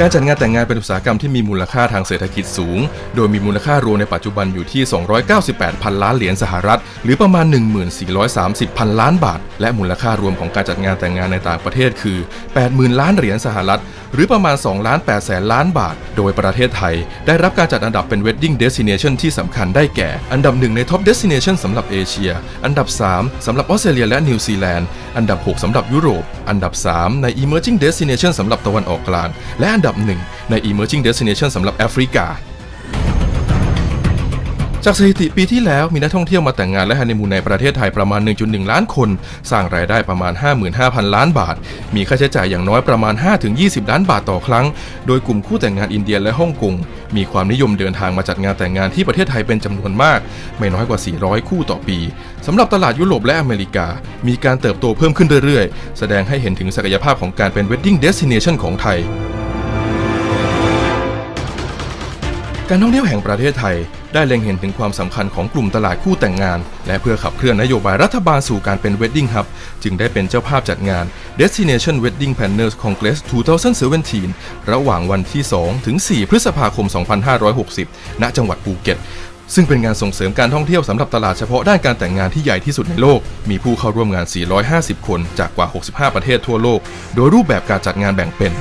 การจัดงานแต่งงานเป็นอุตสาหกรรมที่มีมูลค่าทางเศรษฐกิจสูง โดยมีมูลค่ารวมในปัจจุบันอยู่ที่ 298 พันล้านเหรียญสหรัฐ หรือประมาณ 1430 พันล้านบาท และมูลค่ารวมของการจัดงานแต่งงานในต่างประเทศคือ 80,000 ล้านเหรียญสหรัฐ หรือประมาณ2ล้าน8แสนล้านบาท โดยประเทศไทย ได้รับการจัดอันดับเป็น Wedding Destination ที่สำคัญได้แก่ อันดับหนึ่งใน Top Destination สำหรับเอเชีย อันดับ 3สำหรับออสเตรเลียและนิวซีแลนด์ อันดับ 6สำหรับยุโรป อันดับ 3 ใน Emerging Destination สำหรับตะวันออกกลาง และอันดับหนึ่งใน Emerging Destination สำหรับแอฟริกา จากสถิติปีที่แล้วมีนักท่องเที่ยวมาแต่งงานและฮันนีมูนในประเทศไทยประมาณ 1.1 ล้านคน สร้างรายได้ประมาณ 55,000 ล้านบาท มีค่าใช้จ่ายอย่างน้อยประมาณ 5-20 ล้านบาทต่อครั้ง โดยกลุ่มคู่แต่งงานอินเดียและฮ่องกงมีความนิยมเดินทางมาจัดงานแต่งงานที่ประเทศไทยเป็นจำนวนมาก ไม่น้อยกว่า 400 คู่ต่อปีสำหรับตลาดยุโรปและอเมริกา มีการเติบโตเพิ่มขึ้นเรื่อยๆ แสดงให้เห็นถึงศักยภาพของการเป็น wedding destination ของไทย การท่องเที่ยวแห่งประเทศไทย ได้เล็งเห็นถึงความสำคัญของกลุ่มตลาดคู่แต่งงาน และเพื่อขับเคลื่อนนโยบายรัฐบาลสู่การเป็น Wedding Hub จึงได้เป็นเจ้าภาพจัดงาน Destination Wedding Planners Congress 2017 ระหว่างวันที่ 2 ถึง 4 พฤษภาคม 2560 ณ จังหวัดภูเก็ตซึ่งเป็นงานส่งเสริมการท่องเที่ยวสำหรับตลาดเฉพาะด้านการแต่งงานที่ใหญ่ที่สุดในโลก มีผู้เข้าร่วมงาน 450 คนจากกว่า 65 ประเทศทั่วโลก โดยรูปแบบการจัดงานแบ่งเป็น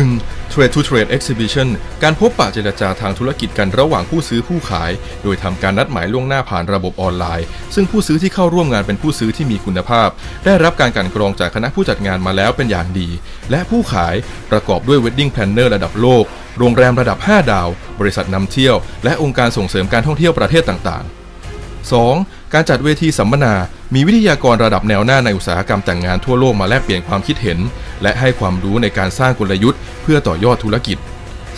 1. Trade to Trade Exhibition การพบปะเจรจาทางธุรกิจกันระหว่างผู้ซื้อผู้ขาย โดยทำการนัดหมายล่วงหน้าผ่านระบบออนไลน์ ซึ่งผู้ซื้อที่เข้าร่วมงานเป็นผู้ซื้อที่มีคุณภาพ ได้รับการกันกรองจากคณะผู้จัดงานมาแล้วเป็นอย่างดี และผู้ขายประกอบด้วย Wedding Planner ระดับโลก โรงแรมระดับ 5 ดาว บริษัทนำเที่ยว และองค์การส่งเสริมการท่องเที่ยวประเทศต่างๆ 2. การจัดเวทีสัมมนา มีวิทยากรระดับแนวหน้าในอุตสาหกรรมแต่งงานทั่วโลกมาแลกเปลี่ยนความคิดเห็น และให้ความรู้ในการสร้างกลยุทธ์เพื่อต่อยอดธุรกิจ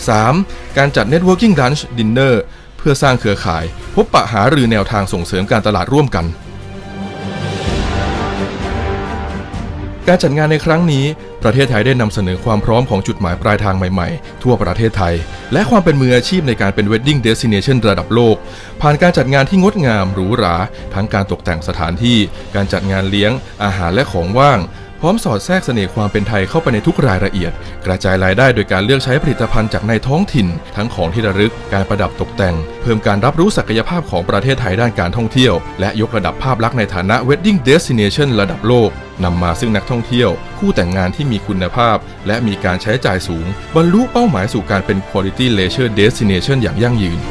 3. การจัด Networking Lunch Dinner เพื่อสร้างเครือข่าย พบปะหารือแนวทางส่งเสริมการตลาดร่วมกัน การจัดงานในครั้งนี้ ประเทศไทยได้นำเสนอความพร้อมของจุดหมายปลายทางใหม่ๆ ทั่วประเทศไทย และความเป็นมืออาชีพในการเป็น Wedding Destination ระดับโลก ผ่านการจัดงานที่งดงามหรูหรา ทั้งการตกแต่งสถานที่ การจัดงานเลี้ยง อาหารและของว่าง ร้อมสอดแทรกเสน่ห์ความเป็นไทยเข้าไปในทุกรายละเอียด กระจายรายได้โดยการเลือกใช้ผลิตภัณฑ์จากในท้องถิ่น ทั้งของที่ระลึกการประดับตกแต่ง เพิ่มการรับรู้ศักยภาพของประเทศไทยด้านการท่องเที่ยว และยกระดับภาพลักษณ์ในฐานะ Wedding Destination ระดับโลกนำมาซึ่งนักท่องเที่ยว คู่แต่งงานที่มีคุณภาพ และมีการใช้จ่ายสูง บรรลุเป้าหมายสู่การเป็น Quality Leisure Destination อย่างยั่งยืน